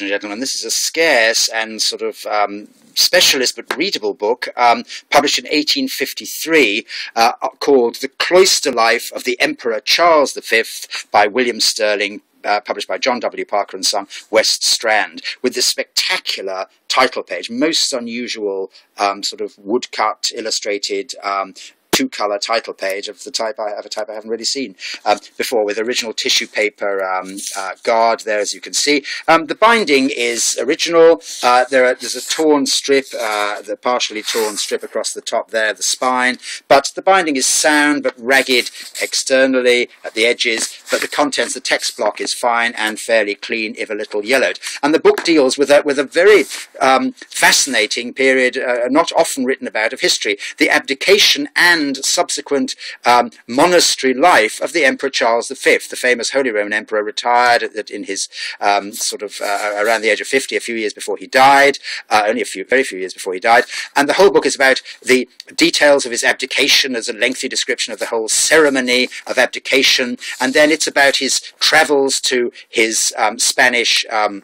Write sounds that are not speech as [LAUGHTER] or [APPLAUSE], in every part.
and gentlemen, this is a scarce and sort of um, specialist but readable book um, published in 1853 uh, called The Cloister Life of the Emperor Charles V by William Stirling, Uh, published by John W. Parker and Son, West Strand, with this spectacular title page, most unusual um, sort of woodcut, illustrated um, two color title page of the type I, of a type I haven't really seen um, before with original tissue paper um, uh, guard there as you can see. Um, the binding is original. Uh, there are, there's a torn strip, uh, the partially torn strip across the top there, the spine, but the binding is sound but ragged externally at the edges, but the contents, the text block is fine and fairly clean if a little yellowed. And the book deals with a, with a very um, fascinating period, uh, not often written about, of history, the abdication and subsequent um, monastery life of the Emperor Charles V, the famous Holy Roman Emperor, retired in his um, sort of uh, around the age of 50, a few years before he died, uh, only a few, very few years before he died. And the whole book is about the details of his abdication. There's a lengthy description of the whole ceremony of abdication. And then it's about his travels to his um, Spanish um,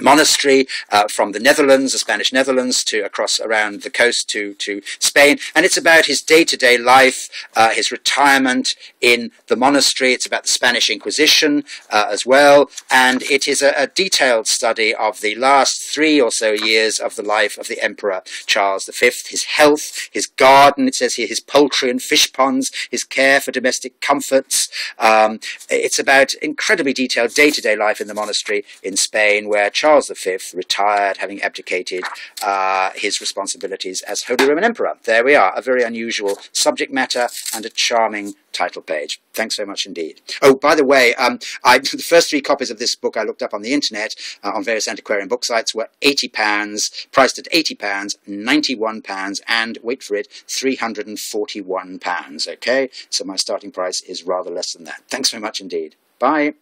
monastery uh, from the Netherlands, the Spanish Netherlands, to across around the coast to, to Spain. And it's about his day to day life, uh, his retirement in the monastery. It's about the Spanish Inquisition uh, as well. And it is a, a, detailed study of the last three or so years of the life of the Emperor Charles V, his health, his garden, it says here, his poultry and fish ponds, his care for domestic comforts. Um, it's about incredibly detailed day to day life in the monastery in Spain, where Charles Charles V retired, having abdicated uh, his responsibilities as Holy Roman Emperor. There we are, a very unusual subject matter and a charming title page. Thanks so much indeed. Oh, by the way, um, I, [LAUGHS] the first three copies of this book I looked up on the internet uh, on various antiquarian book sites were £80, priced at £80, £91, and, wait for it, £341. Okay, so my starting price is rather less than that. Thanks very much indeed. Bye.